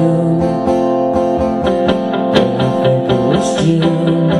I think I you.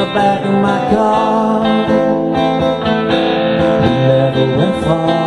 the back of my car. We never went far.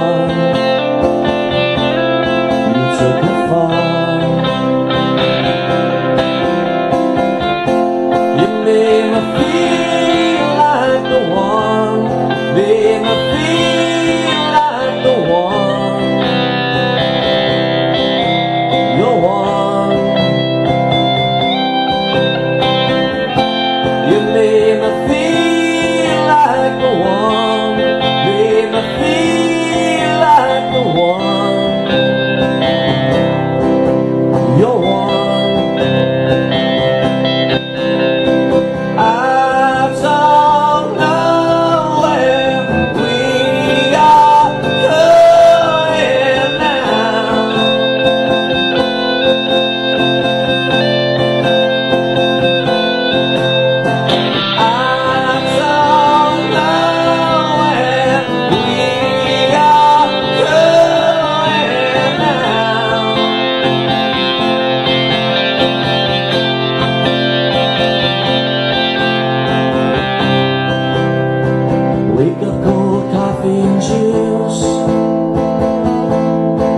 years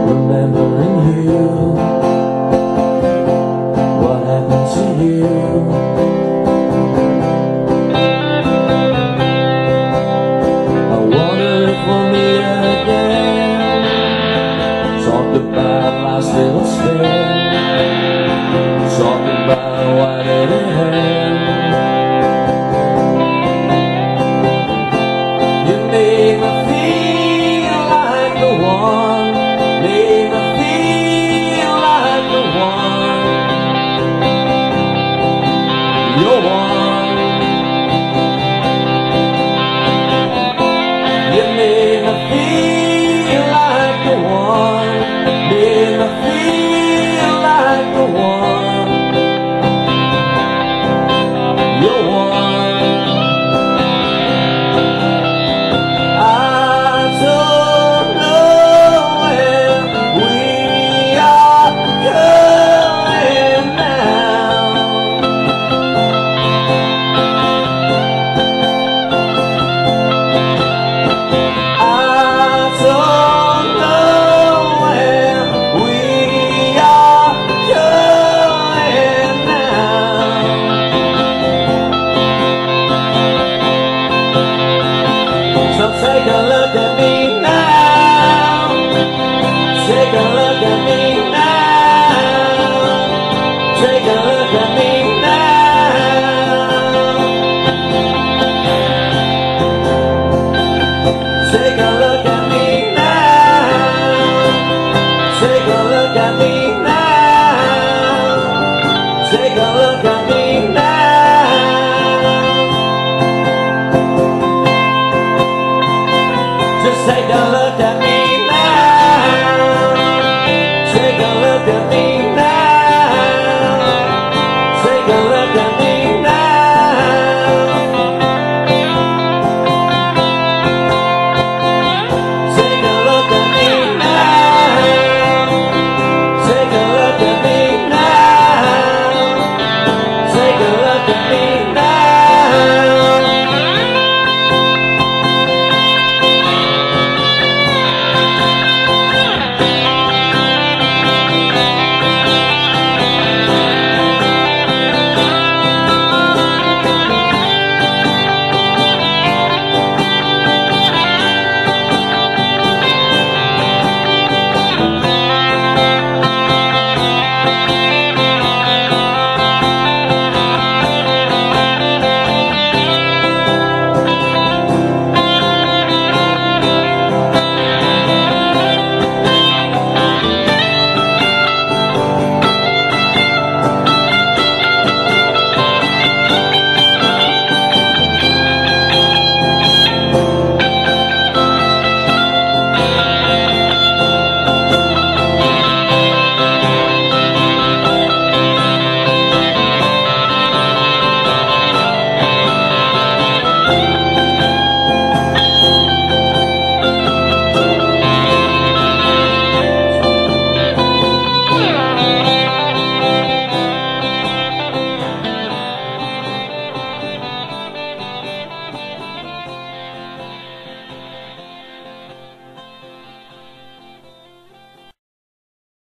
Remembering you. What happened to you? I wonder if we'll meet again. Talk about